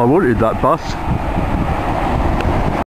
I wanted that bus.